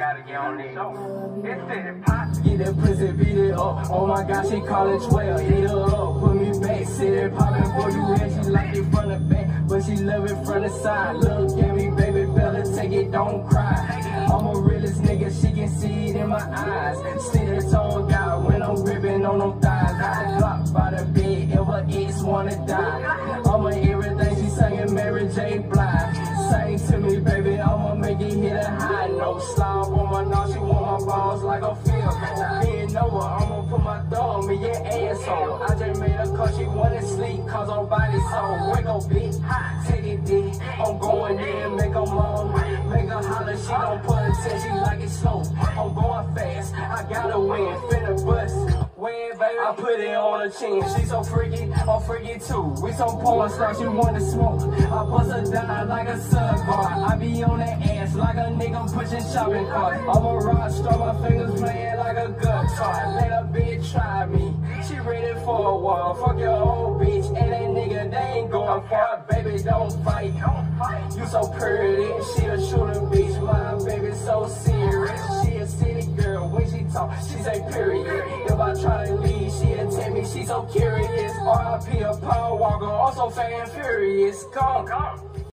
Gotta get on show. It's beat it up. Oh my god, she call it 12. Hit her up, put me back. City poppin', boy, you hear she like it from the back. But she love it from the side. Look at me, baby, fella, take it, don't cry. I'm a realest nigga, she can see it in my eyes. See the tone God when I'm gripping on them thighs. I drop by the bed, ever ex wanna die. I'ma a everything, she singing Mary J. Blige. Sing to me, baby, note. Slob on my nose, she want my balls like a field. Bend over, I'ma put my thumb in your asshole. I just made her cause she wanna sleep, cause her body so wake up, bitch. Take it deep, I'm going in, make her moan. Make her holler, she don't put attention, she like it slow. Fast, I gotta win, finna bust. Win, baby, I put it on her chin. She so freaky, I'm freaky too. We some porn stars, she wanna smoke. I bust her down like a sun bar. I be on that ass like a nigga pushing shopping carts. I'm a rock star, my fingers playing like a guitar. Let a bitch try me. She ready for a while. Fuck your old bitch and that nigga, they ain't going far. Baby, don't fight. Don't fight. You so pretty, she she say period. If I try to leave, she'll tell me she so curious. R.I.P. a Paul Walker, also fan furious. Come, come.